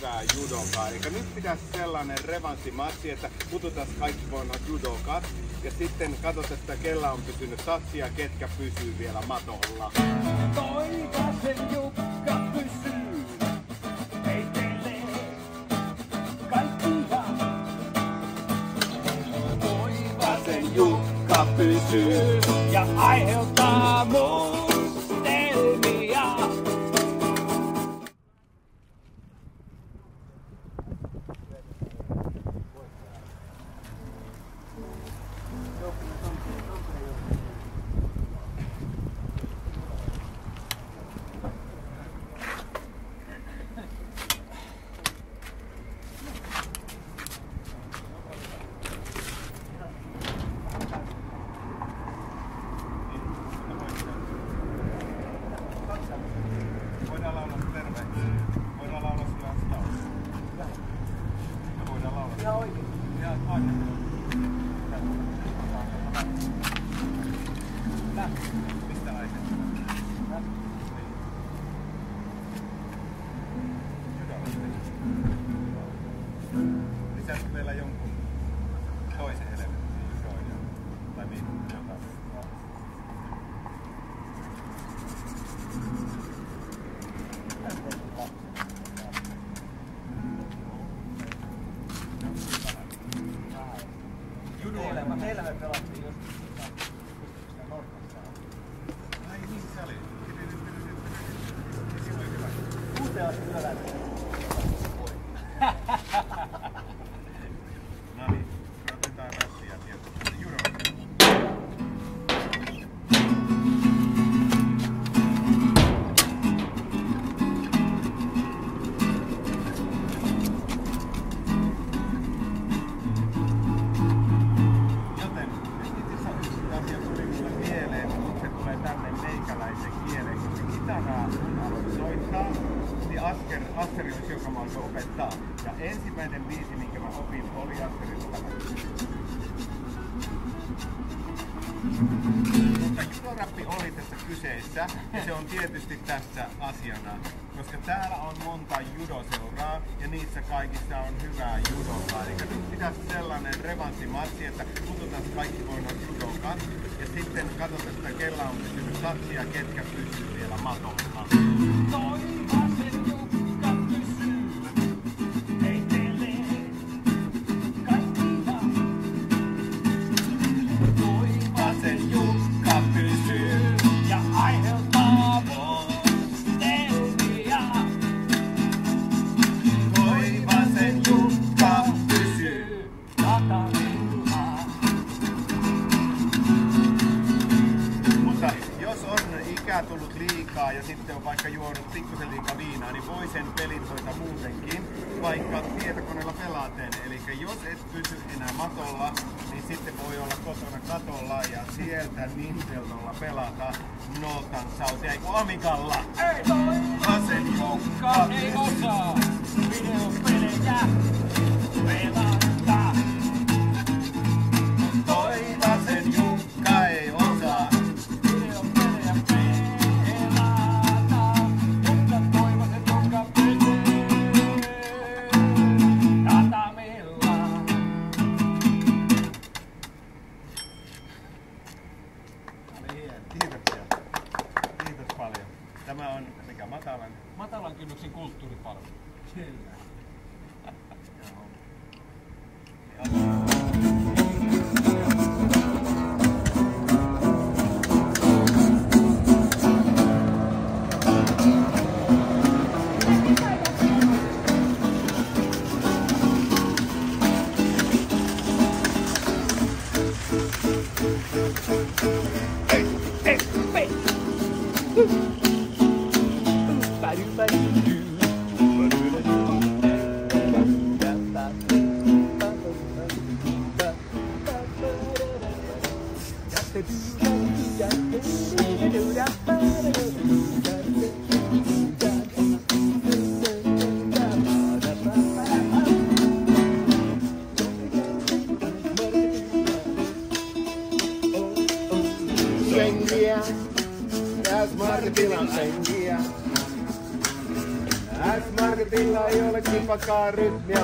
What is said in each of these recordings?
hyvää judokaa. Eli nyt pitäisi sellainen revanssimatsi, että pututaan kaikki voimat judokat. Ja sitten katsotaan, että kellä on pysynyt satsi ja ketkä pysyy vielä matolla. Toivasen Jukka pysyy. Toivasen Jukka pysyy ja aiheuttaa mustelmia. Mä alkoi opettaa. Ja ensimmäinen biisi, minkä mä opin, oli Askerilta tämä. Mutta judoräppi oli tässä kyseessä ja se on tietysti tässä asiana, koska täällä on monta judoseuraa ja niissä kaikissa on hyvää judokaa. Eli nyt pitäisi sellainen revanssimatsi, että pututaan kaikki voimat judokat ja sitten katsotaan, että kellä on pysynyt satsi ja ketkä pysyy vielä matolla. Toivasen carrete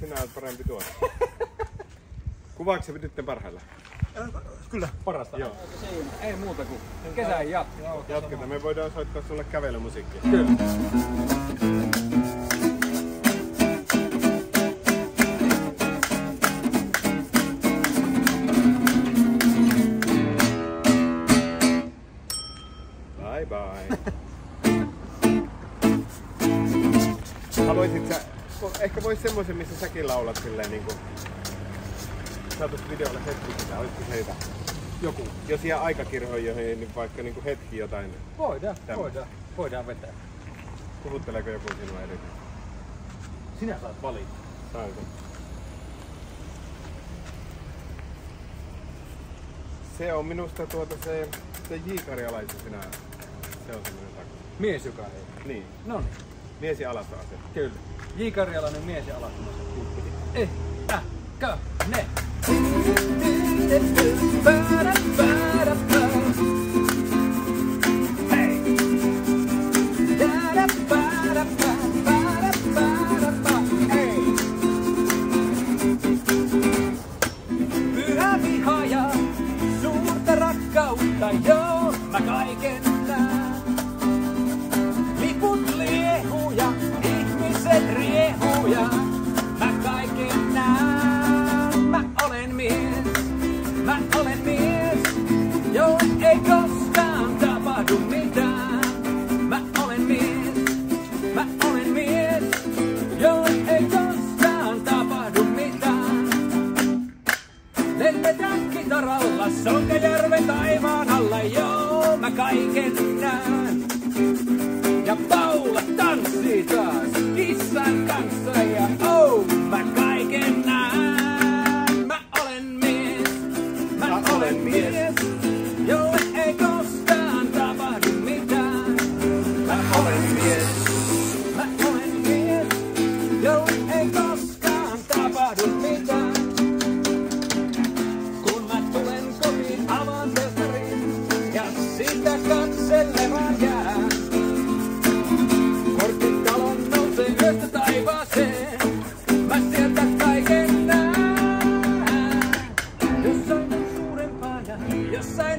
sinä olet parempi tuossa. Kuvaatko pititte parhailla? Äh, kyllä, parasta. Joo. Ei muuta kuin kesän jatketaan. Jatketaan, me voidaan soittaa sulle kävelymusiikkia. Kyllä. tosi, missä säkin laulat silleen niinku... Saatut videolle hetki mitä olisiko se hyvä? Joku. Jos jää aikakirjoihin, niin vaikka niinku hetki jotain. Voidaan, voidaan, voidaan vetää. Puhutteleeko joku sinua erityisesti? Sinä saat valita. Saanko? Se on minusta tuota se, se J-karjalaisen sinä. Se on semmoinen takka. Mies joka ei. Niin. No niin. Miesi ja alasaase. Kyllä. J. Karjalainen miesi mies ja alasaase. Ehkä ne.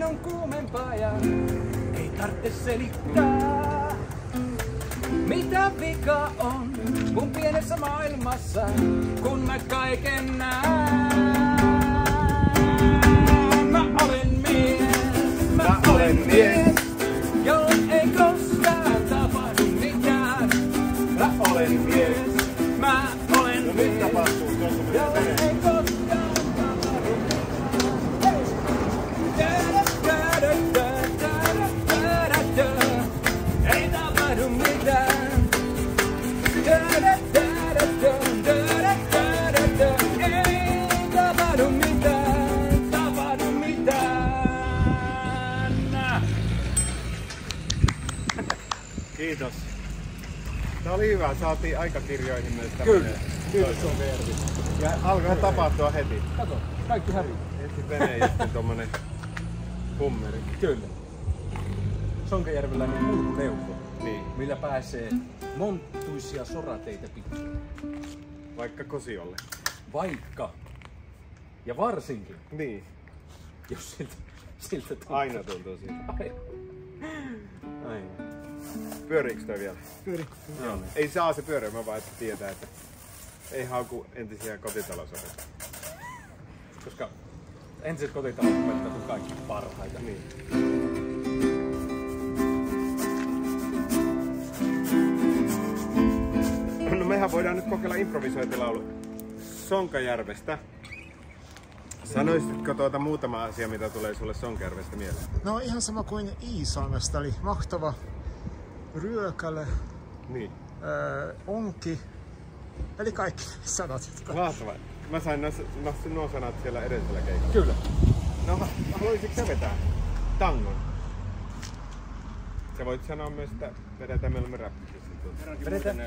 On kuumempaa ja ei tarvitse selittää. Mitä vika on mun pienessä maailmassa, kun mä kaiken näen? Mä olen mies, mä, Mä olen mies. Tämä oli hyvä, saatiin aikakirjoihin myös Kyllä, tämmönen. kiitos Sonkajärvi. Ja alkoi tapahtua heti. Kato, kaikki häviää. Heti veneen ja sitten tommonen kummeri. Kyllä. Sonkajärvellä niin kulkuneuvo, Niin, millä pääsee monttuisia sorateitä pitkin. vaikka kosiolle. Vaikka ja varsinkin, Niin, jos siltä, siltä tuntuu. aina tuntuu siitä. Ai. Ai. Pyöriikö toi vielä? Pyöri. Joo. Ei saa se pyöriä, mä vaan että tietää, että ei hauku entisiä kotitalousopettajia. Koska entiset kotitalot opettajat on kaikki parhaita. Niin. No mehän voidaan nyt kokeilla improvisointilaulu Sonkajärvestä. Sanoisitko tuota muutama asia, mitä tulee sulle Sonkajärvestä mieleen? No ihan sama kuin Iisalmesta, eli mahtava ryökäle, Niin. öö, onki, eli kaikki sanat, jotka... Mahtavaa. Mä sain nuo, nuo, sanat siellä edellisellä keikalla. Kyllä. No, haluaisitko sä vetää tangon? Sä voit sanoa myös, että vedetään mieluummin räppisesti. Vedetään.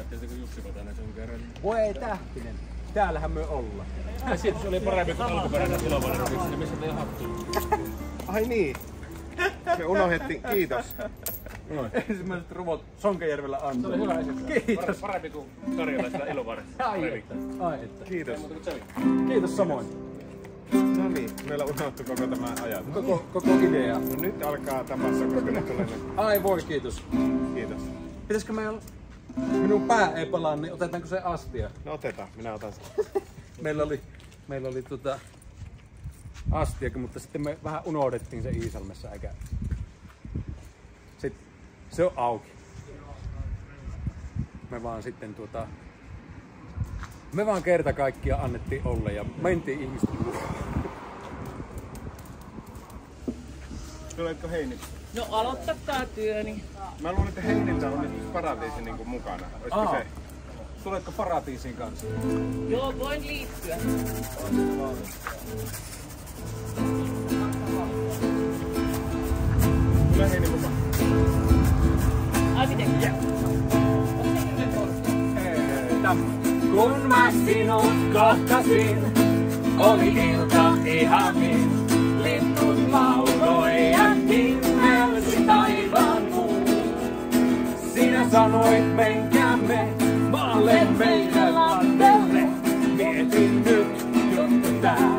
Voi tähtinen. Täällähän me ollaan. Esitys oli parempi kuin alkuperäinen rokiksi, niin missä me hattu? Ai niin. Me unohdettiin. Kiitos. Ensimmäiset ruvot Sonkajärvellä Se antoi. oli hyvä esitys. Kiitos. Parempi kuin karjalaisella ilovaarissa. Ai että. Ai että. Kiitos. Kiitos samoin. No niin, meillä unohtui koko tämä ajatus. Koko, koko idea. No nyt alkaa tapassa, koska nyt tulee. Ai voi, kiitos. Kiitos. Pitäisikö me olla? Minun pää ei palaa, niin otetaanko se astia? No otetaan, minä otan sen. Meillä oli, meillä oli tota astiakin, mutta sitten me vähän unohdettiin se Iisalmessa, eikä... Se on auki. Me vaan sitten tuota... Me vaan kerta kaikkia annettiin olla ja mentiin ihmisten luo. Tuletko Heini? No aloittakaa työni. Mä luulen, että Heiniltä onnistuisi paratiisi niin kuin mukana. Olisiko Aa. se? Tuletko paratiisiin kanssa? Joo, voin liittyä. Tule Heini mukaan. Kun mä sinut kohtasin, oli ilta ihanin. Linnut lauloi ja himmelsi taivaan muu. Sinä sanoit menkäämme maalle meidän landelle. Mietin nyt, jotta tää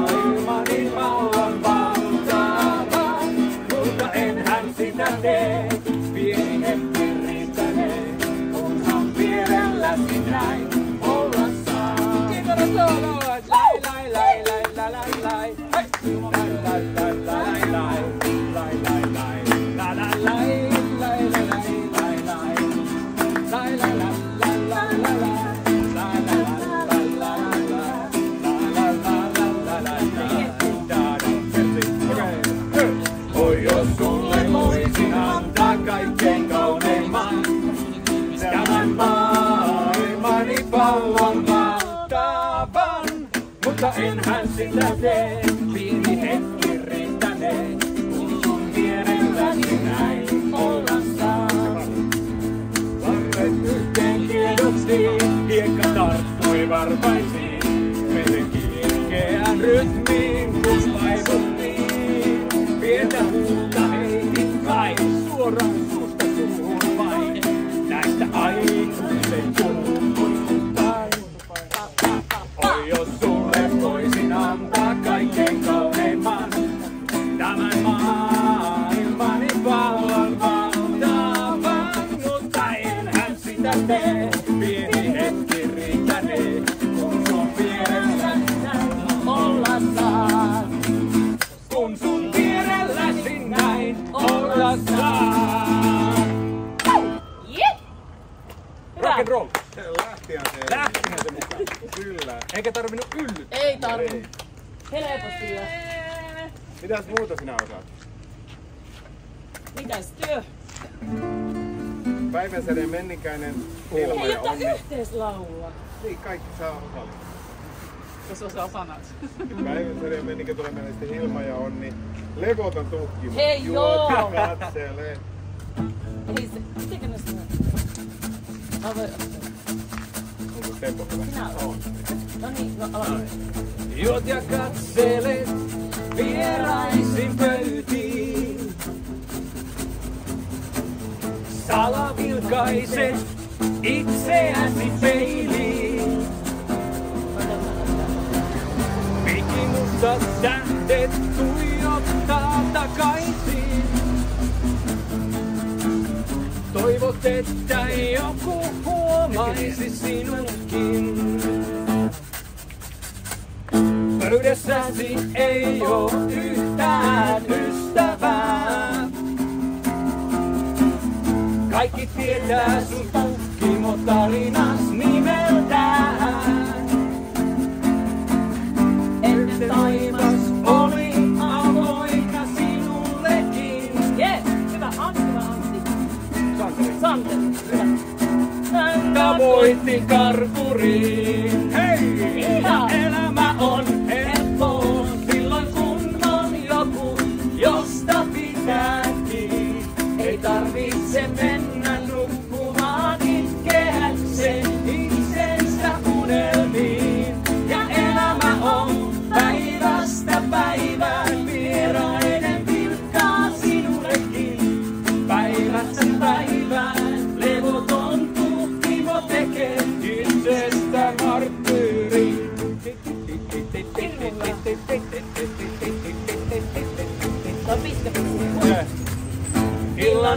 enhancing the day. Osaa sanat. Päivänsäden mennikä tulee sitten Hilma ja Onni. Levoton tutkimus. Hei, Juot joo. ja katselee. Ei se, mitenkä ne sanoo? Mä voin Onko tempo hyvä? No niin, no aloita. Juot ja katselet vieraisin pöytiin. Salavilkaiset itseäsi peiliin. Pikimustat tähdet tuijottaa takaisin. Toivot, että joku huomaisi sinutkin. Pöydässäsi ei oo yhtään ystävää. Kaikki tietää sun tukkimotarinas nimeltään. Taivas oli avoinna sinullekin. Jee, hyvä. Antti vai Antti? Santeri. Santeri, hyvä. Tavoitti karkuriin.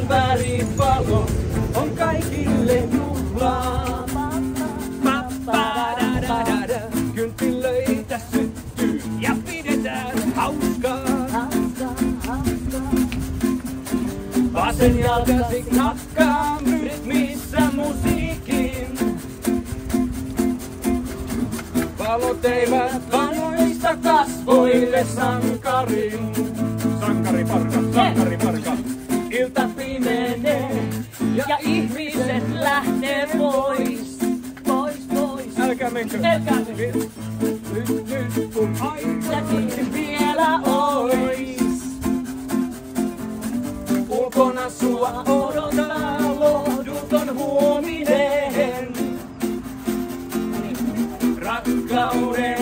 Illan väripalo on kaikille juhlaa. Kynttilöitä syttyy ja pidetään hauskaa. Vasen jalkasi knakkaa rytmissä musiikin. Valot eivät vanoista kasvoille sankarin. Sankari parka, sankari parka. Ilta pimenee Ja ihmiset lähtee pois. Pois, pois. Älkää menkö. Älkää menkö. Nyt, nyt, kun Säkin vielä ois. ulkona sua odottaa lohduton huominen. Rakkauden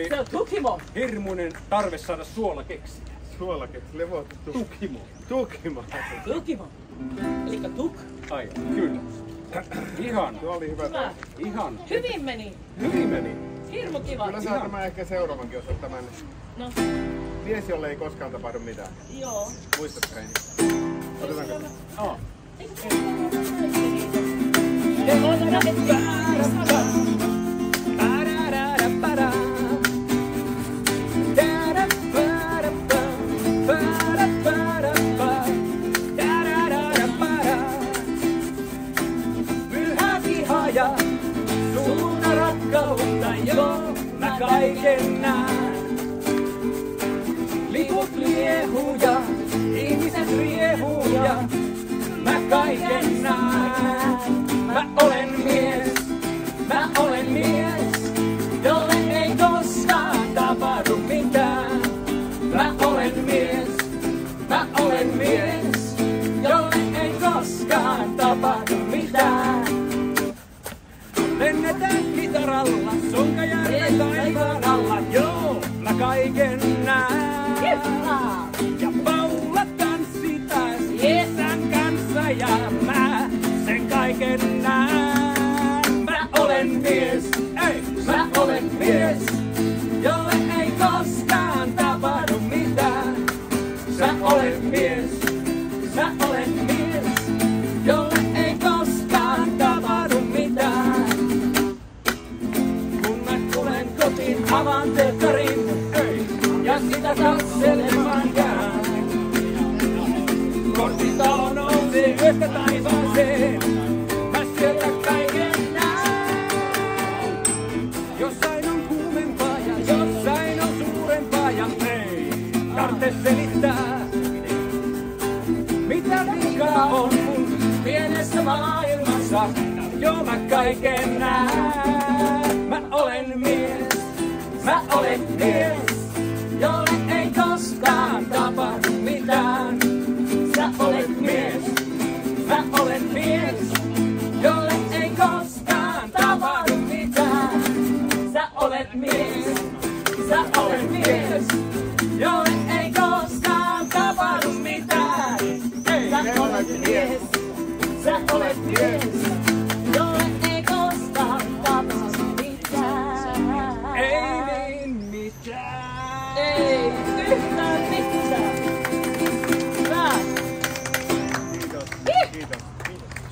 eli Se on tukhimo. hirmuinen tarve saada suola keksiä. Suolake, levottu. Tukhimo. Tukhima. Tukhimo. Elikkä tuk. Ai, kyllä. Ihan, Tuo oli hyvä. Hyvä. ihan. Hyvin meni. Hyvin meni. Hirmu kiva. Kyllä saa tämä ehkä seuraavankin osat tämän. No, Mies, jolle ei koskaan tapahdu mitään. joo. Muistatko Reini? Otetaanko? Oh. Eikö se ole naisten niitä? Ja otana, että Pyhä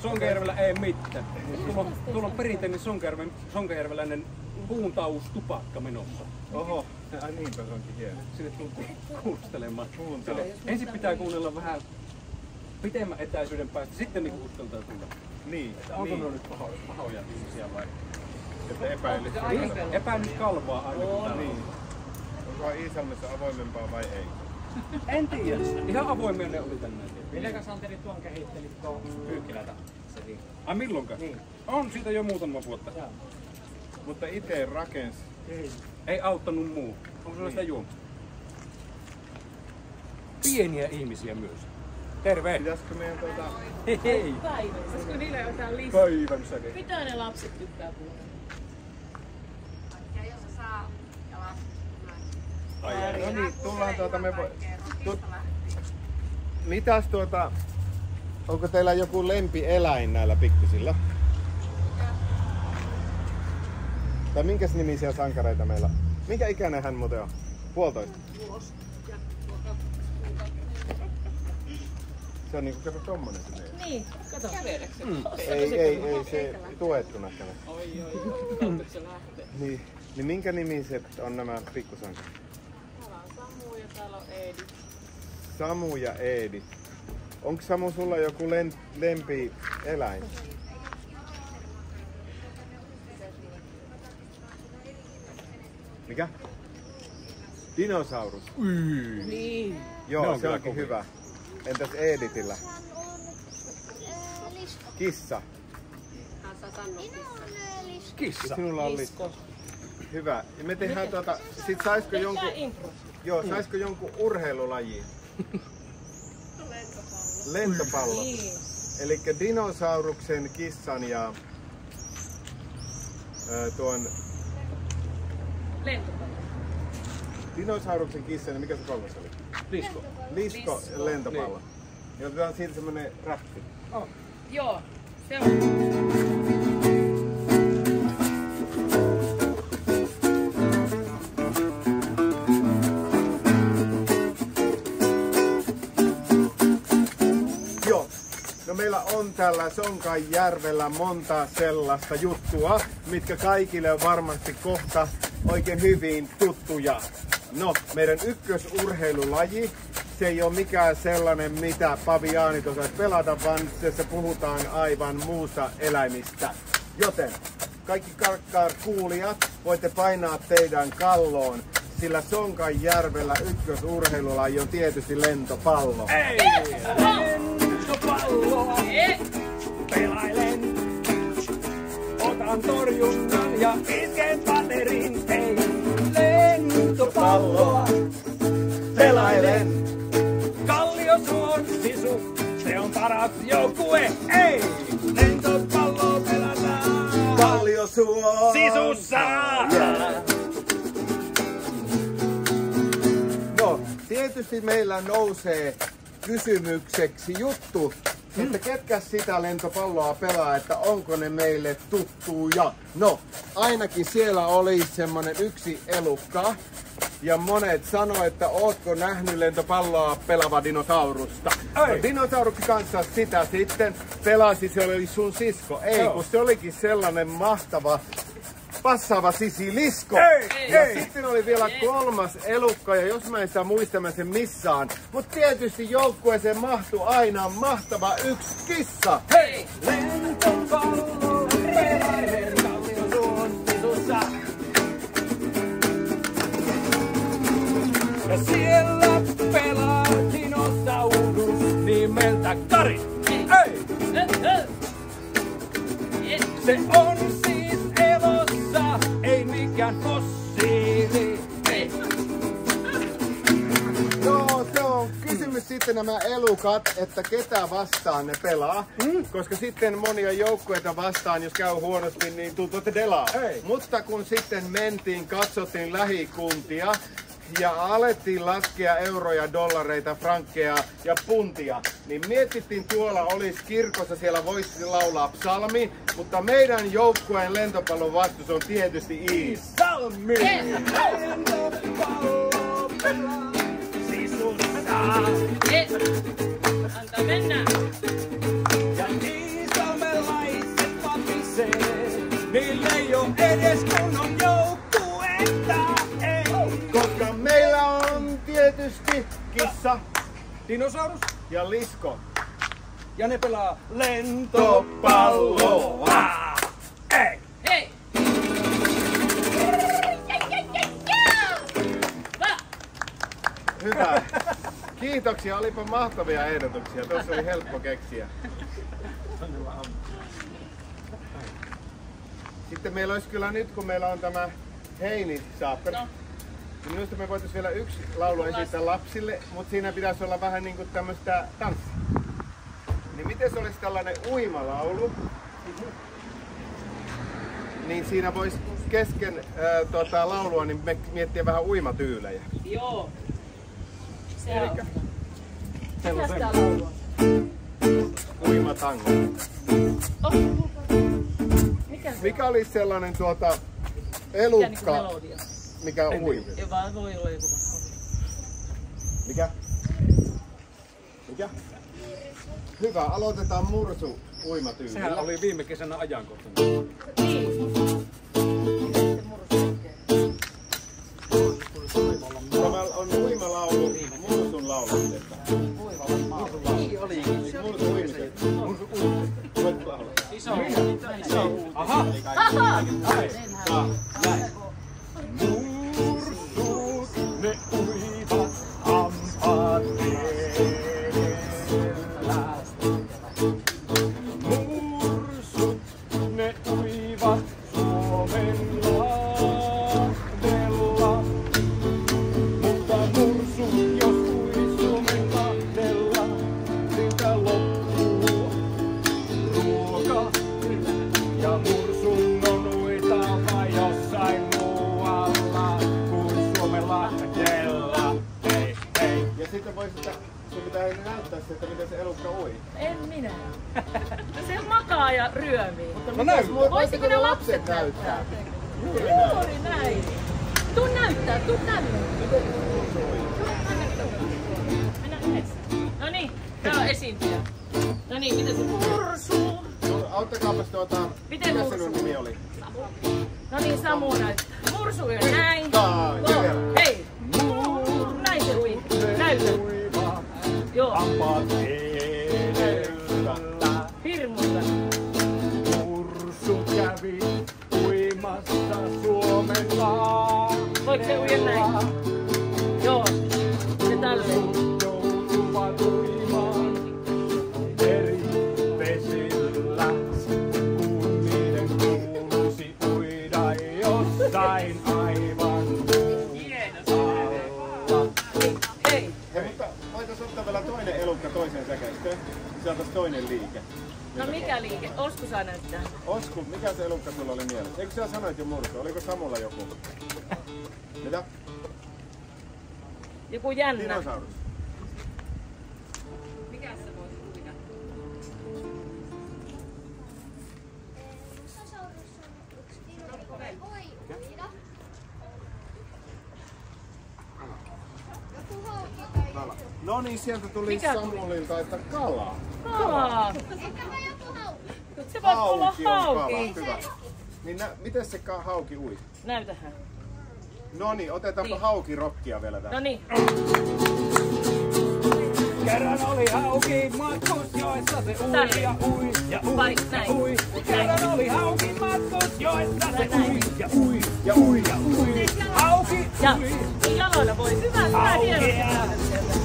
Sonkajärvellä ei mitään. Tuolla on, tuolla on perinteinen Sonkajärven, sonkajärveläinen puuntaustupakka menossa. Oho, ai niinpä se onkin hieno. Sinne tultiin kuulostelemaan. Puuntaus. Ensin pitää kuunnella vähän pitemmän etäisyyden päästä, sitten niinku uskaltaa tulla. Niin, Onko niin. ne nyt pahoja, pahoja ihmisiä vai? Että epäilyt. Epäilys kalvaa aina kun Niin. Onko Iisalmessa avoimempaa vai ei? En tiedä. Ihan avoimia ne oli tänään. Mitenkä Santeri tuon kehittelit tuon pyykkilätä? Ai milloinka? Niin. On siitä jo muutama vuotta. Joo. Mutta itse rakensi. Ei. Ei auttanut muu. Onko sulla sitä juomaa? Pieniä ihmisiä myös. Terve! Pitäisikö meidän tuota... Hei hei! Päivä. Saisiko niille jotain lisää? Päivän säde. Mitä ne lapset tykkää puhua? Ja jos se saa jalas Ai, ai, No niin, tullaan tuota me voi... Tu... Mitäs tuota... Onko teillä joku lempieläin näillä pikkusilla? Tai minkäs nimisiä sankareita meillä? Minkä ikäinen hän muuten on? Puolitoista? Se on niinku kato tommonen se meidän. Niin, kato. Ei, ei, ei se tuettu näköinen. Oi, oi, oi. se lähtee. Niin, niin minkä nimiset on nämä pikkusankarit? Täällä on Samu ja täällä on Eedi. Samu ja Eedi. Onko Samu sulla joku len, lempi eläin? Mikä? Dinosaurus. Niin. Joo, Ne on se onkin hyvä. Entäs Editillä? Kissa. Kissa. Sinulla on lisko. Hyvä. Ja me tehdään tuota, sit saisko jonkun, joo, saisko jonkun urheilulaji? Lentopallo. Niin. Eli dinosauruksen, kissan ja ö, tuon Lentopallo. Dinosauruksen kissa, niin mikä se kolmas oli? Lisko. Lisko, Lisko. lentopallo. Ja otetaan siitä semmonen räppi. Joo, se on. Joo. No meillä on tällä Sonkan järvellä monta sellaista juttua, mitkä kaikille on varmasti kohta oikein hyvin tuttuja. No, meidän ykkösurheilulaji, se ei ole mikään sellainen, mitä paviaanit osaisi pelata, vaan se, puhutaan aivan muusta eläimistä. Joten kaikki karkkaar kuulijat, voitte painaa teidän kalloon, sillä Sonkan järvellä ykkösurheilulaji on tietysti lentopallo. Ei! Lentopalloa Eh, pelailen. Otan torjunnan ja isken paterin. Ei! Lentopalloa pelailen. Kalliosuon sisu, se on paras joukkue. Ei! Lentopalloa pelataan. Kalliosuo! Sisussa! No, tietysti meillä nousee kysymykseksi juttu, että ketkä sitä lentopalloa pelaa, että onko ne meille tuttuja. No, ainakin siellä oli semmonen yksi elukka, ja monet sanoi, että ootko nähnyt lentopalloa pelava dinosaurusta. Ei. No, dinosauruksen kanssa sitä sitten pelasi, se oli sun sisko. Ei, Joo. kun se olikin sellainen mahtava passaava sisilisko. Ei, ja ei. sitten oli vielä kolmas elukka, ja jos mä en saa muistamaan sen missään. Mutta tietysti joukkueeseen mahtui aina mahtava yksi kissa. Hei! Lentopallo pelailen Kalliosuon sisussa. Ja siellä pelaa dinosaurus nimeltä Kari. Ei! Se on sitten nämä elukat, että ketä vastaan ne pelaa. Mm. Koska sitten monia joukkueita vastaan, jos käy huonosti, niin tuntuu, että delaa. Ei. Mutta kun sitten mentiin, katsottiin lähikuntia, ja alettiin laskea euroja, dollareita, frankkeja ja puntia, niin mietittiin tuolla olisi kirkossa, siellä voisi laulaa psalmi, mutta meidän joukkueen lentopallon vastus on tietysti Iis. Salmi! Ei oo edes kunnon joukkuetta. Ei. Koska meillä on tietysti kissa Dinosaurus ja lisko. ja ne pelaa lentopalloa. Ei. Hei. Va. Hyvä. Kiitoksia, olipa mahtavia ehdotuksia. Tuossa oli helppo keksiä. Sitten meillä olisi kyllä nyt, kun meillä on tämä Heini Saaper, No. niin minusta me voitaisiin vielä yksi laulu esittää lapsille, mutta siinä pitäisi olla vähän niin kuin tämmöistä tanssia. Niin miten se olisi tällainen uimalaulu? Niin siinä voisi kesken ää, tota, laulua niin miettiä vähän uimatyylejä. Joo. Meillä on Mikä. Mikä se Mikä olisi sellainen tuota Mikä niinku elukka, melodia? mikä ui? Ei vaan voi olla joku. Mikä? Mikä? Hyvä, aloitetaan mursu uimatyylillä. Sehän oli viime kesänä ajankohtainen. Niin. はい。Saatais toinen liike. No mikä liike? Osku saa näyttää. Osku, mikä se elukka sulla oli mielessä? Eikö sä sanoit jo mursu? Oliko Samulla joku? Mitä? Joku jännä. Dinosaurus. Hauki tai Kala. No niin, sieltä tuli Mikä tuli? Samulilta, että kala. Kalaa. Hauki. Se voi olla Hauki hyvä. Niin nä, miten se ka- hauki ui? Näytähän. No niin, otetaanpa Niin. hauki rokkia vielä No tähän. niin. Kerran oli hauki matkusjoessa, se ui ja ui ja Vai ui ja ui. Kerran oli hauki matkusjoessa, se ui ja ui ja ui ja ui. Hauki Ja ui. niin jaloilla voi. Hyvä, hyvä Hauki.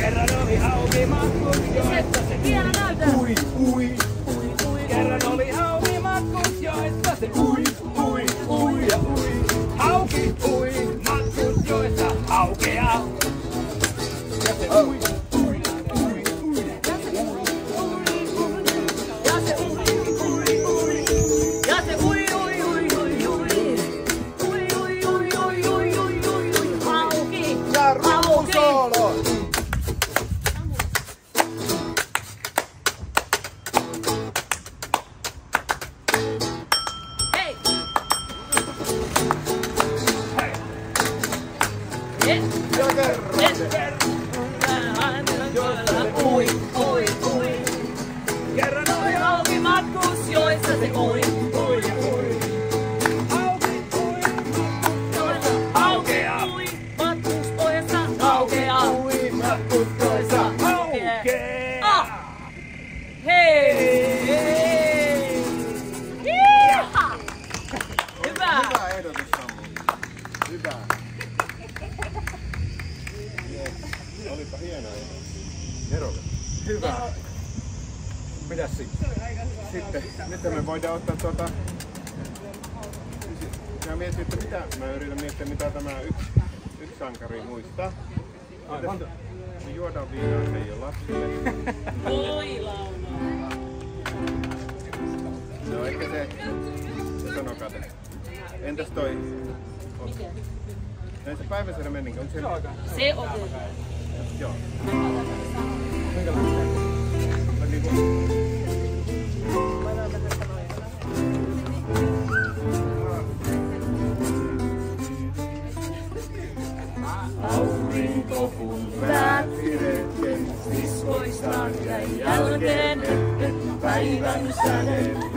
Kerran oli hauki matkusjoessa, se Vielä näytä. ui ui ui ui. Kerran oli hauki matkusjoessa, se ui ui ui ja ui. Hauki ui matkusjoessa, haukea. Ja se ui Hei. Hyvä. Hyvä ehdotus Samu. Hyvä. Olipa hieno ehdotus. Nerokas. Hyvä. Mitäs sitten? Sitten, nyt me voidaan ottaa tuota... Mä mietin, että mitä, mä yritän miettiä mitä tämä yksi, yksi sankari muistaa. Aivan. Me juodaan viinaa, se ei ole lapsille. Oi Launa. No ehkä se, se sanokaa te. Entäs toi? Näin se päiväsydän menninkö? Onko se? Se on. Joo. Mä niinku... Aurinko päivän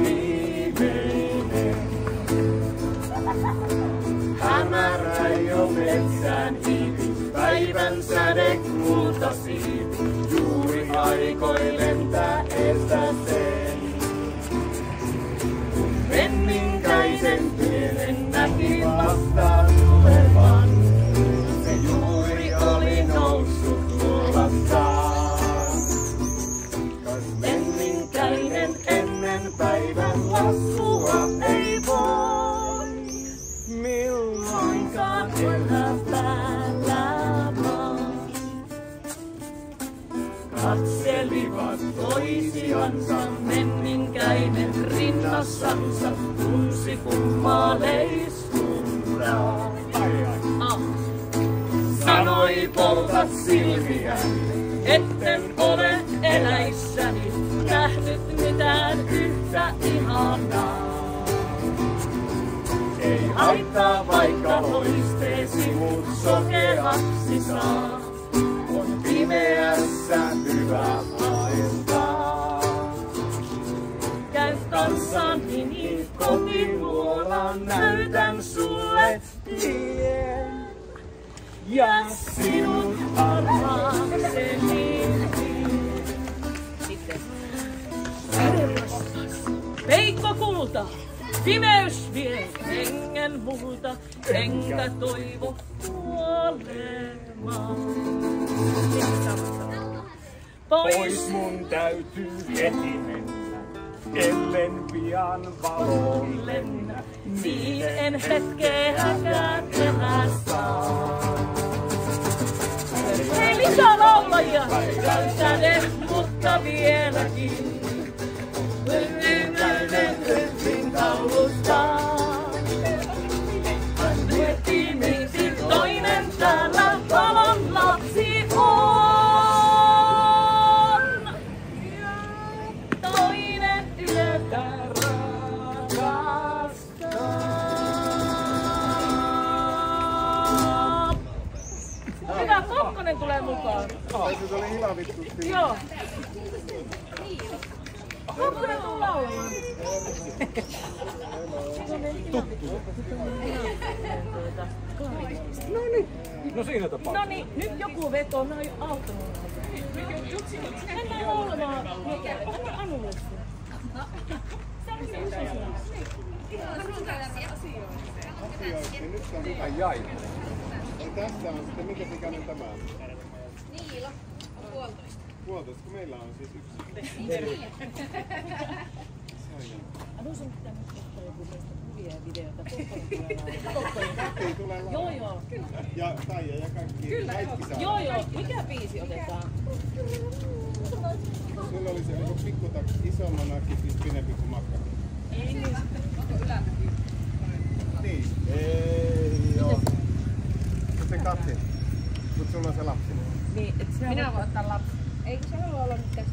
Ei haittaa vaikka loisteesi mut sokeaksi saa. On pimeässä hyvä vaeltaa. Käy kanssani niin kotiluola, näytän sulle tien. Ja sinut arvaakseni. Sitten. Veikko kulta, pimeys vie hengen multa, enkä toivo kuolemaa. Pois mun täytyy heti mennä, ellen pian valoon lennä, niin en hetkeäkään enää saa. Hei lisää laulajia, säde, mutta vieläkin. Hyvä, Kokkonen tulee mukaan. Se oli hilavittu. Joo. Tuu laulamaan. No siinä tapauksessa. No niin, nyt joku veto, mä oon auttanut. Mennään laulamaan. Anna Anulle. Nyt se on tässä on sitten, minkä ikäinen tämä on? Niilo on puolitoista. Kun meillä on siis yksi. Anu sun pitää nyt ottaa joku meistä kuvia ja videota. Kokkonen tulee Joo, joo. Ja Taija ja kaikki. Kyllä, kaikki saa. Joo, joo. Mikä biisi otetaan? Sulla oli se niinku pikkutak isomman nakki, siis pienempi kuin makkara. Ei niin. Niin. Ei oo. Sitten Katri. Mut sulla on se lapsi. Niin, et sinä Minä voin ottaa lapsi. Eikö se halua olla nyt tässä?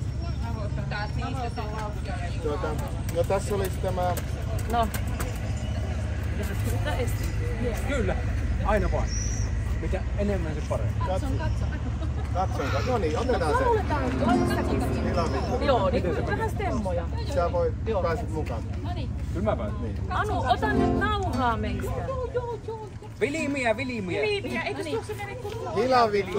Niistä. Tuota, no tässä olisi tämä No. Kyllä. Aina vaan. Mitä enemmän se parempi. Katson, katson. Katson, No niin, otetaan se. Joo, niin vähän stemmoja. Sä voit, pääset mukaan. Kyllä mä pääsen. Niin. Anu, ota nyt nauhaa meistä. Vilimiä, vilimiä. Liiviä, eikö niin? se mene kun... Hilavittu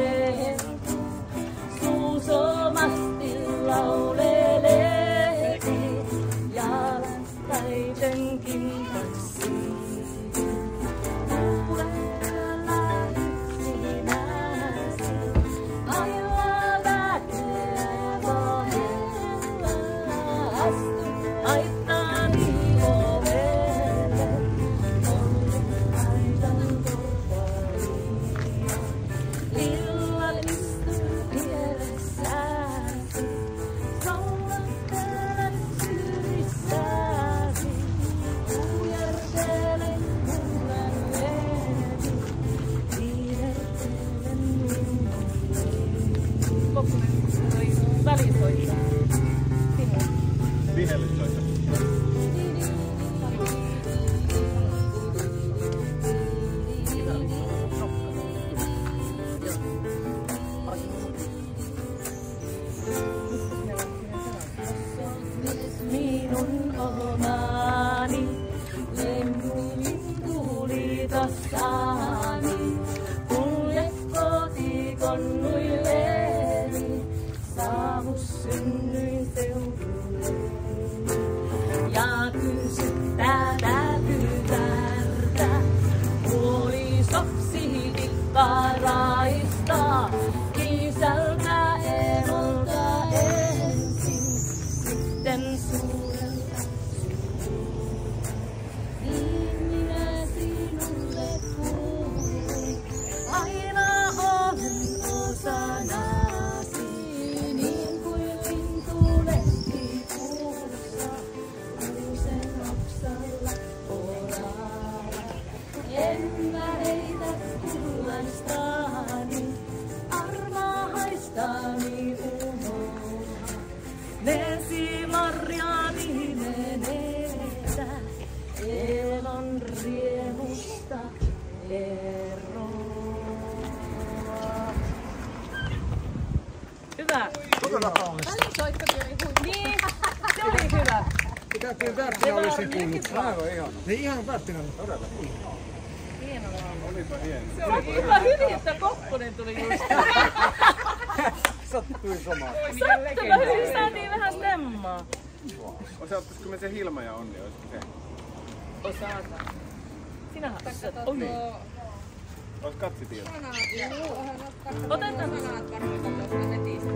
Katsitieto. sanat. Juu, onhan ottaa Otetaan. sanat varmaan netistä.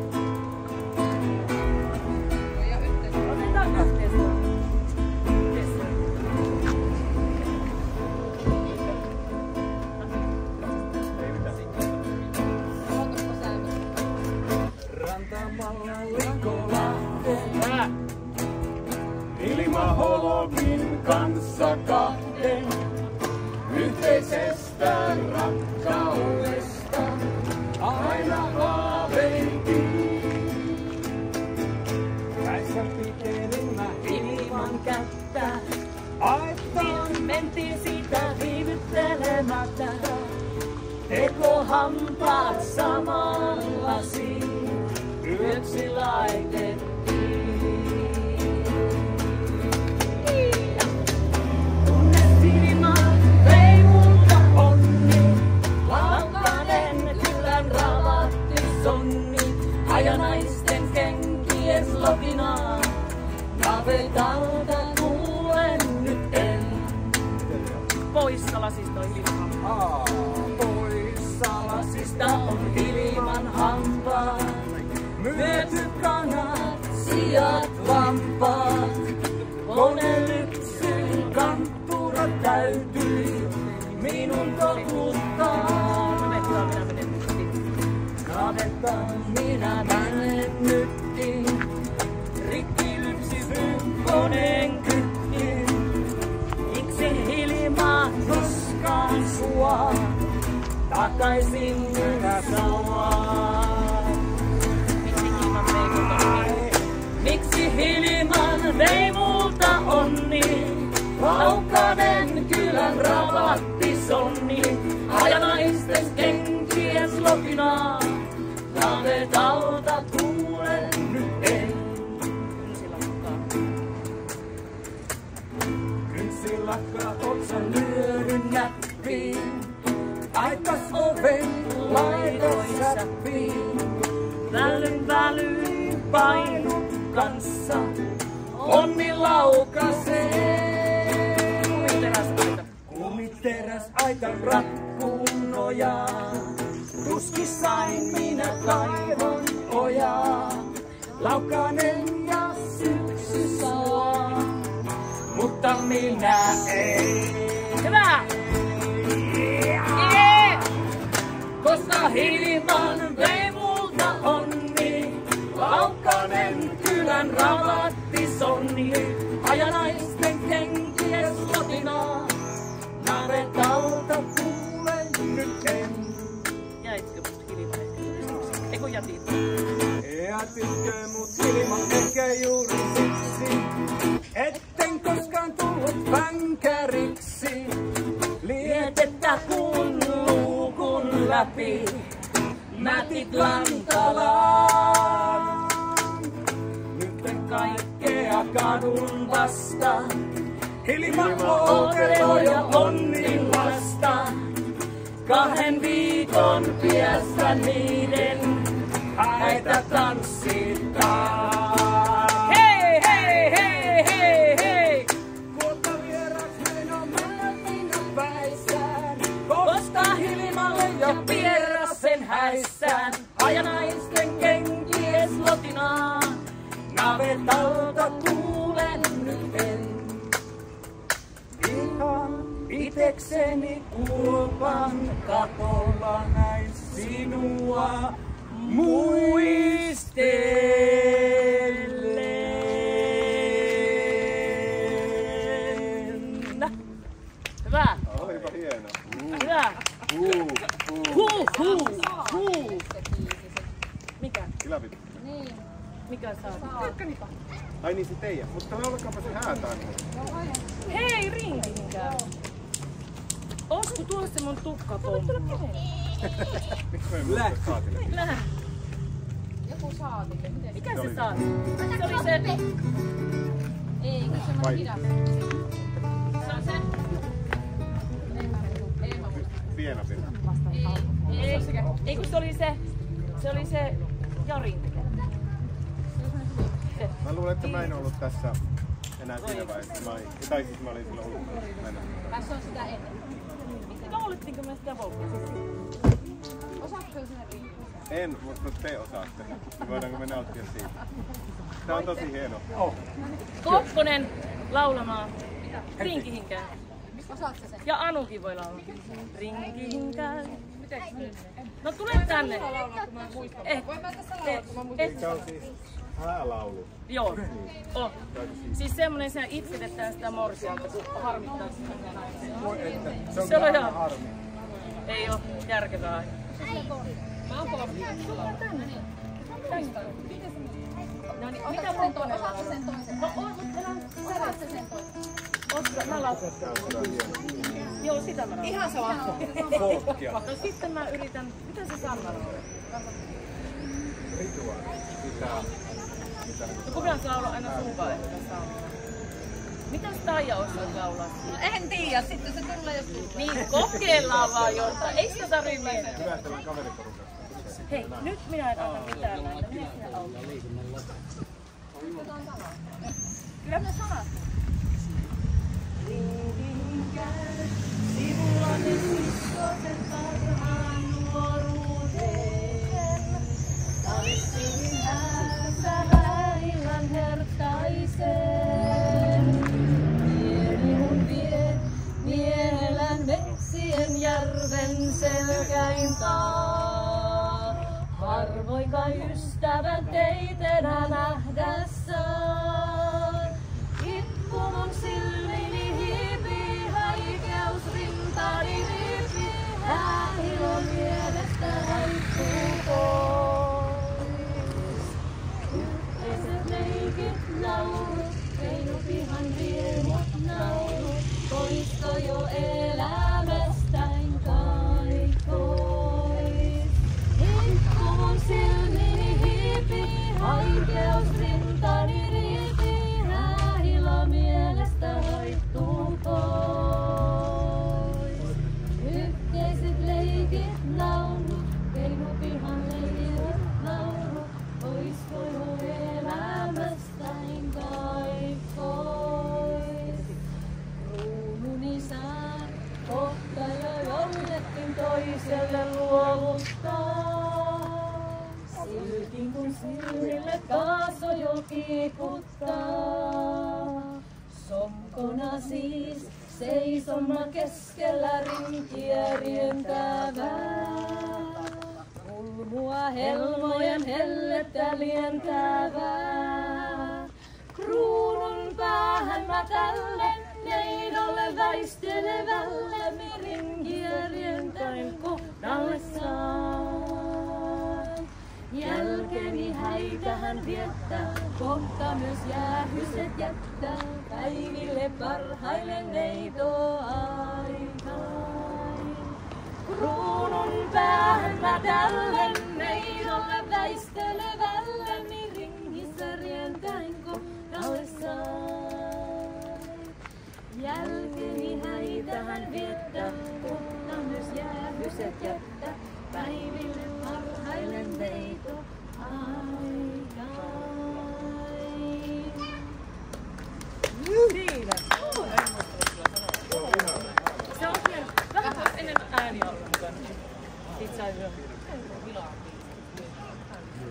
Otetaan? Rantamalla. Ilma Holomin kanssa kahden. Yhteisestä rakkaudesta aina haaveitin. Käissä pitelin mä ilman kättä. Aittaan Mentiin siitä viivyttelemättä. Teko hampaat samallasi. Yöksi laitettiin. Sloginaa. Navetalta kuulen nyt en. Poissa lasista on ilman poissa Lasista on ilman hampaa. Kanat, sijat, lampaat. Kone lyksyn kanttura täytyi minun totuttaa. Navetta minä menen koneen kytkin. Miksi hilmaa tuskaan sua? Takaisin minä sauaan. Miksi hilman vei multa onni? Laukanen kylän ravatti sonni. Hajanaisten kenkien slopinaa. Navetalta kuulen Kynsilakka otsan lyödyn näppiin. Aikas oven laitoin säppiin. Välyn välyin painut kanssa. Onni laukasee. Kumiteräs aitan rakkuun nojaa. Tuskissain minä kaivon ojaa. Laukanen Mutta minä ei. Hyvä! Yeah! Koska hilman vei multa onni. Laukkanen kylän ravatti sonni. Hajanaisten kenkien slotinaa. Navetalta kuulen nyt en. Jäitkö mut hilman Eiku jätit? Jätitkö läpi. Mätit lantalaan. Nyt kaikkea kadun vasta. Ilman Ootelo ja onnin lasta. Kahden viikon piästä niiden häitä tanssitaan. Häissään. Hajanaisten kenkien slotinaa. Navetalta kuulen nyt en. Ihan itekseni kuopan katolla näin sinua muistellen. Hyvä. Olipa hieno. Mitä? Huu, huu. Huu, huu, huu. Mikä? Kilavit. Mikä saa? Ai niin se teidän, mutta laulakaapa se häätään. Hei, rinkinkää. Osku, tuo se mun ei muuta saatille? Lähde. Joku saatille. Mikä se saa? Se oli se... Ei, kun semmoinen Vai hidas. Se on se... Ei mä ei mä muista. pienapina? Ei, ei kun se oli se... Se oli se Jarin tekemä. Se. Mä luulen, että mä en ollut tässä enää siinä vaiheessa. Mä olin, tai siis mä olin silloin ulkona. Mä en ole. Tässä on sitä ennen. Laulettiinko me sitä voukia? Osaatko riittää? En, mutta te osaatte. Voidaanko me nauttia siitä? Tää on tosi hieno. Kokkonen laulamaan. Rinkihinkää. Osaatko sen? Ja Anukin voi laulaa. Rinkihinkää. No tule tänne. Eh, eh, muistan. eh, Se on siis häälaulu. Joo. Oh. Siis semmonen, se itketetään sitä morsialta, kun harmittaa sitä. Se on on ihan- harmi. Ei oo järkevää. Mä oon kova. No niin, Mitä sen toinen? Osaatko sen toisen? No on, mutta. Osaatko sen toisen? Oska, mä laulan. Joo, sitä mä laulan. Ihan sama. Folkia. No sitten mä yritän, mitä se Sanna laulaa? Rituaali. Pitää. No kukaan se laulaa aina ehkä Sanna. Mitäs Taija osaa laulaa? En tiedä, sitten se tulee jos tulee. Niin, kokeillaan vaan jotain. Ei sitä tarvii miettiä. Hyvä, että on kaveriporukasta. Hei, nyt minä en anna mitään näitä. Minä sinä auta. Kyllä ne sanat. Sivulla ne selkäin taa. Harvoinkaan ystävän teitenä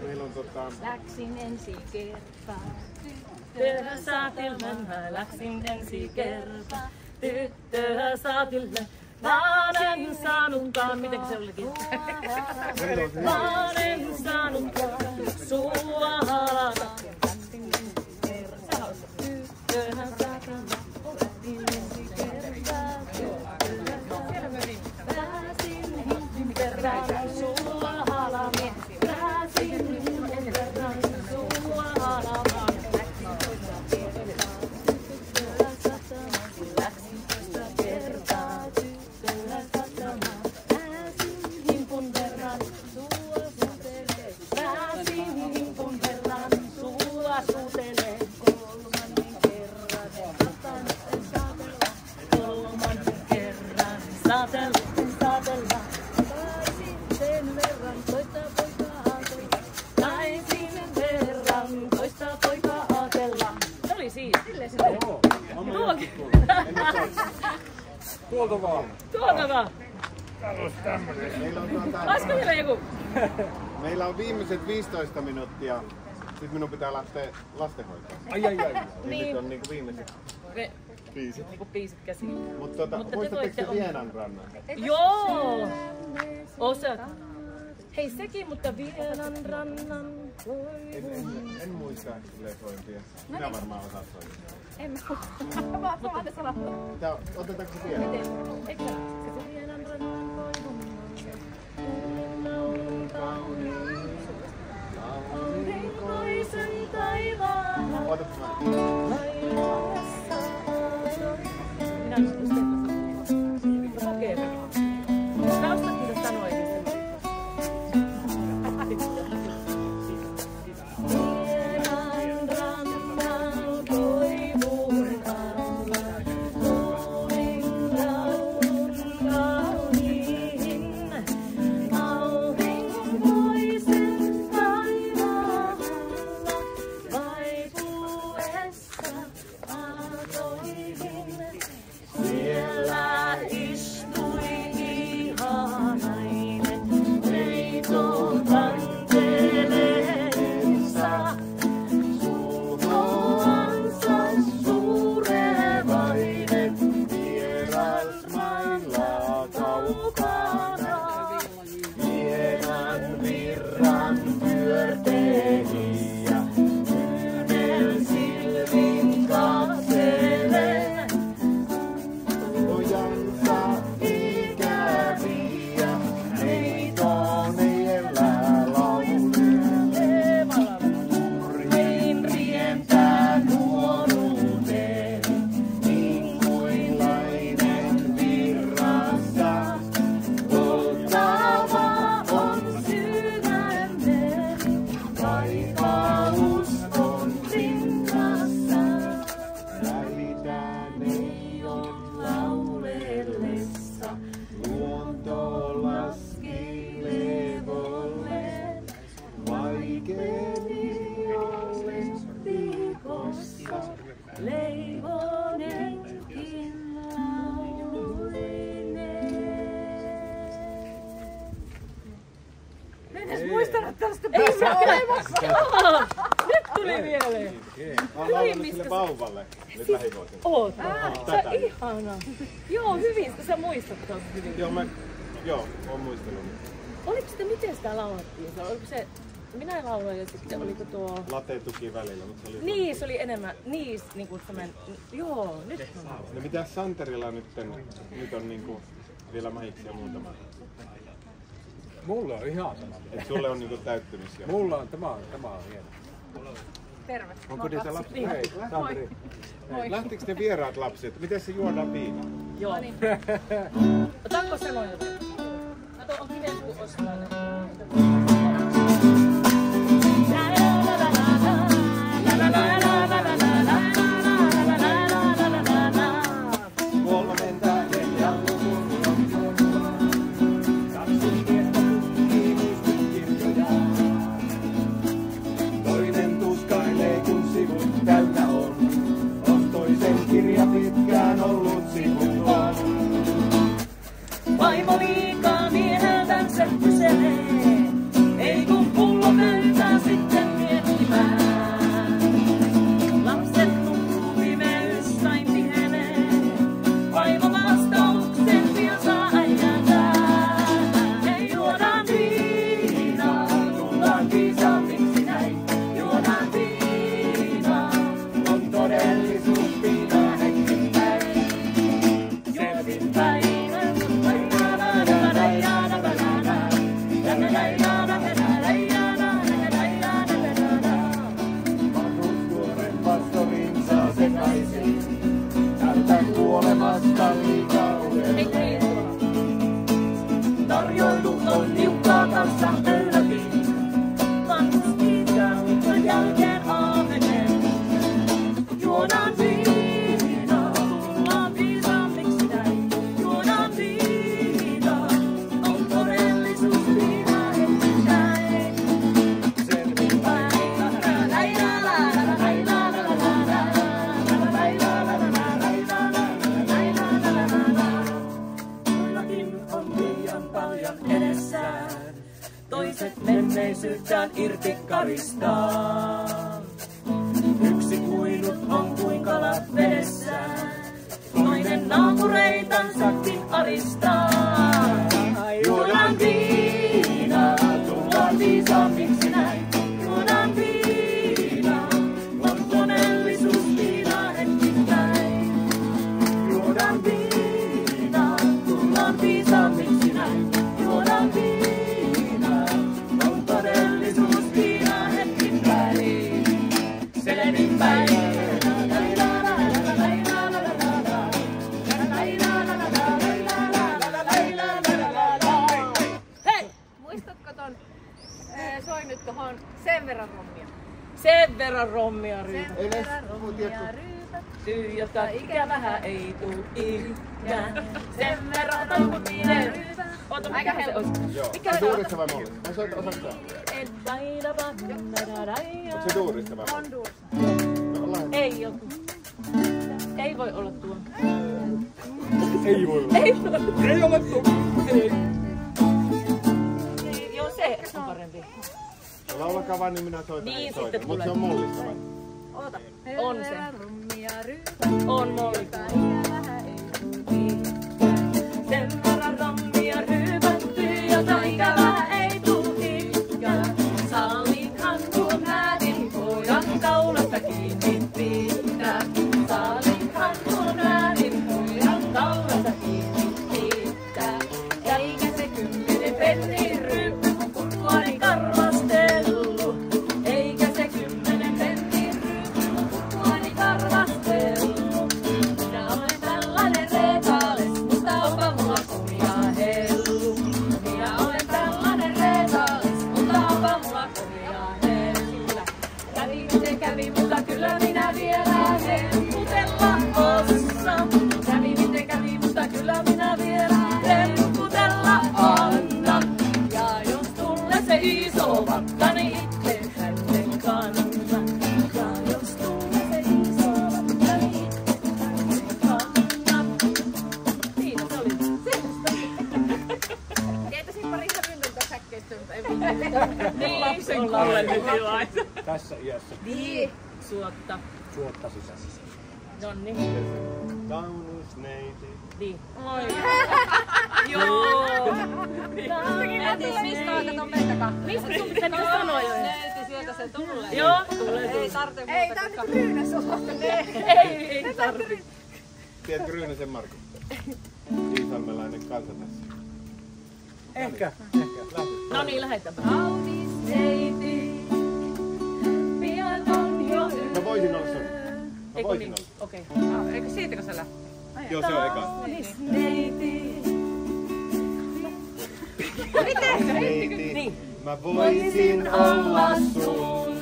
Meillä on tota... Läksin ensi kertaa. Tyttöä saatille mä läksin ensi kertaa. Tyttöä saatille. Mä en saanutkaan, miten se olikin? Mä en saanutkaan sua halata. 15 minuuttia. Sitten minun pitää lähteä lastenhoitoon. Ai ai ai. Niin. Niin. Nyt on niinku viimeiset Me, biisit. niinku biisit käsiin. Mutta tota, Mutta te muistatteko voitte te Vienan rannan? Joo! Osaat. Hei sekin, mutta Vienan rannan voi En, en, en muista sointia. Minä varmaan osaan sointia. En mä Vaan vaan tässä. Tää, otetaanko se vielä? Eikö se Vienan rannan voi Laulun kauniin. Aurinkoisen taivaan tuki välillä, mutta se oli... Niin, se oli enemmän, niin, niin kuin semmoinen, joo, nyt No mitä Santerilla nyt, nyt on niinku vielä mahiksi ja muutama. Mulla on ihan sama. Et sulle on niinku täyttynyt jo. Mulla on, tämä on, tämä on hieno. Terve. Onko niitä lapsia? Niin. Hei, Santeri. Hei, Lähtikö ne vieraat lapset? Miten se juodaan viinaa? Joo. Otanko sanoa jotain? Kato, on pidempi kuin glory. Toiset menneisyyttään irti karistaa. Yksi uinut on kuin kala vedessään. Toinen naapureitansakin aristaa. Sen verran rommia ryypä. Sen verran rommia ryypättyy, Jotta ikävähän ei tuu ikään. Sen verran rommia ryypä. Oota, Aika mikä se helppo. on? Mikä Se on? duurissa vai mollissa? Mä soitan osaksi En taida vaan. Onko se duurissa vai On duurissa. Ei joku. Ei voi olla tuo. Ei voi olla. Ei voi. Ei ole tuo. Ei. Joo, se on parempi. Laulakaa vaan, niin minä soitan. Niin, soitan. sitten Mutta se tulee. on mollissa vai? Oota. On se. On molli. Suotta. sisässä. Nonni. Kaunis neiti. Niin. Oi. Joo. Mietin, mistä on kato meitä. Mistä sun pitää nyt sanoa jo? Neiti sieltä se tulee. Joo, tulee Ei tarvitse muuta. Ei tarvitse ryynäs olla. Ei, ei tarvi. Tiedätkö Ryynäsen Markku? Iisalmelainen kansa tässä. Ehkä. No niin, lähetään. Kaunis neiti, voisin olla sun. Mä Eikö voisin niin? olla. Okei. Eikö siitäkö se lähtee? Joo, se on eka. Neiti. Neiti, Niin. mä voisin olla sun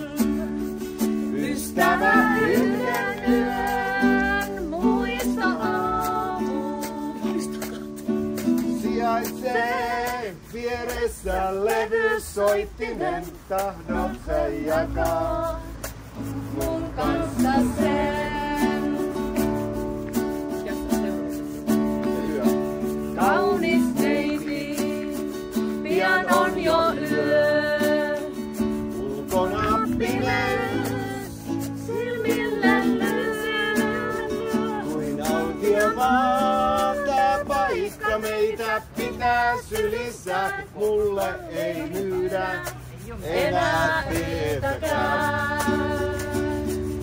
ystävä yhden Yön muista aamu. Sijaitsee vieressä levysoittinen, tahdot sä jakaa sylissä. Mulle ei myydä enää tietäkään.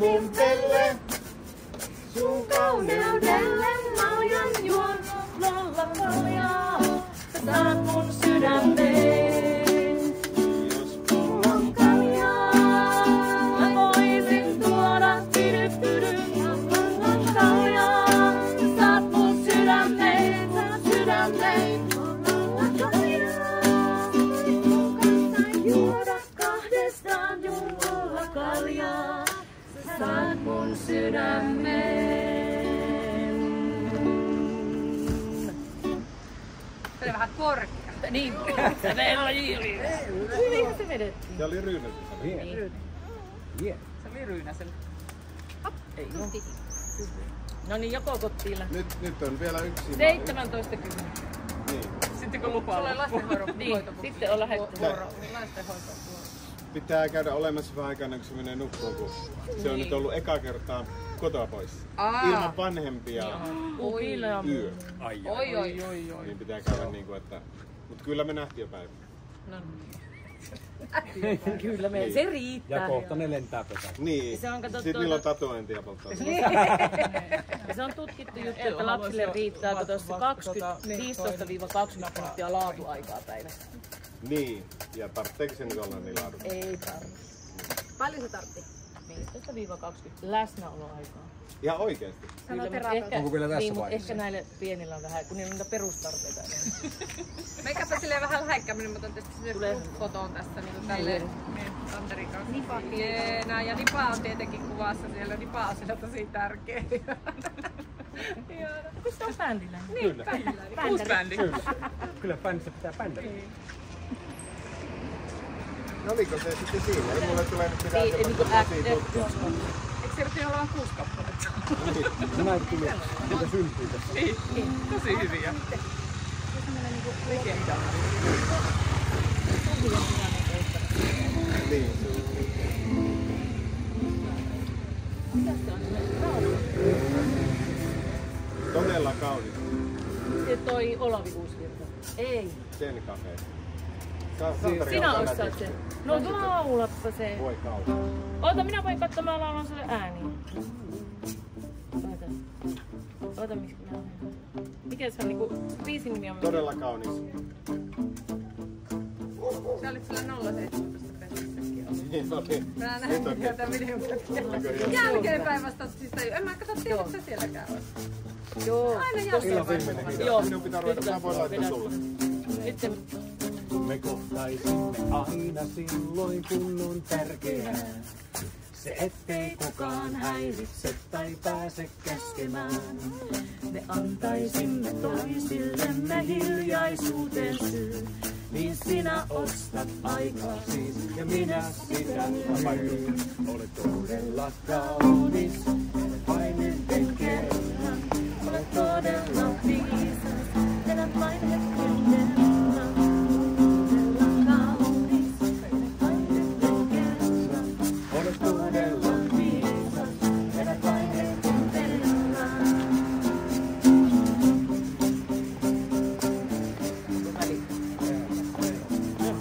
Sä oot mun pelle, sun kauneudelle. Maljan juon, lolla kaljaa, sä saat mun sydämeen. Se oli vähän korkea. Niin, se meillä oli yli. Hyvinhän se vedettiin. Se oli ryynätys. Niin. Yeah. Se oli ryynäsellä. Ei oo. No niin, joko kottiilla. Nyt, nyt on vielä yksi. 17 kymmenen. Niin. Sitten kun lupaa Tulee lastenhoidon Niin, sitten on lähdetty. vuoro. Lastenhoito vuoro. Pitää käydä olemassa vähän aikaa ennen kuin se menee nukkuun, kun se on nyt ollut eka kertaa kotoa pois. Aa. Ilman vanhempia Oi, yö. Ai, Oi, oi, oi, oi. Niin pitää käydä niinku, että... Mut kyllä me nähtiin jo päivä. Kyllä me, se riittää. Ja kohta ne lentää pesälle. Niin. Se on, kato, Sitten tuota- niillä on tatuointia polttaa. Ja se on tutkittu juttu, että lapsille riittää se 20, 15-20 minuuttia laatuaikaa päivässä. Niin. Ja tarvitseeko se nyt olla niin laadukasta? Ei tarvitse. Paljon se tartti? 15-20 läsnäoloaikaa. Ihan oikeesti. Kyllä, terapeutti. Onko vielä tässä niin, vaiheessa? ehkä näille pienillä on vähän, kun niillä on niitä perustarpeita. Meikäpä silleen vähän lähekkämmin, mutta tietysti se Tulee. fotoon tässä niin tälleen niin, Santerin kanssa. Nipa Jeenä. Ja Nipa on tietenkin kuvassa siellä. Nipa on siellä tosi tärkeä. Kun se on bändillä. Niin, bändillä. Uusi bändi. Kyllä. Kyllä bändissä pitää bändä. No oliko se sitten siinä? Ei mulle tulee nyt mitään Ei, niinku semmoista äk-. Eikö siinä olla vain kuusi kappaletta? Se näytti myös, mitä syntyy tässä. Niin, tosi hyviä. Niin. Todella kaunis. Se toi Olavi Uusvirta. Ei. Sen kafe. Sinä osaat sen. No laulappa se. Voi. Oota, minä voin katsoa, mä laulan sulle ääniin. Oota. Oota, miksi minä Mikä se on niinku, biisin nimi on? Todella kaunis. Sä olit sillä 017 pesässäkin ollut. Niin oli. Mä näin on tätä ihan- Jälkeenpäin vasta siis tajua. En mä katso, tiedätkö sä sielläkään. Joo. Aina jälkeenpäin. Joo. Minun pitää ruveta, mä voin laittaa sulle. Nyt se, Me kohtaisimme aina silloin, kun on tärkeää. Se ettei kukaan häiritse tai pääse käskemään. me antaisimme toisillemme hiljaisuuteen syyn. Niin sinä ostat aikaa siis Ja minä sitä myyn. Olet todella kaunis. vain yhden kerran. Olet todella viisas, elät vain hetken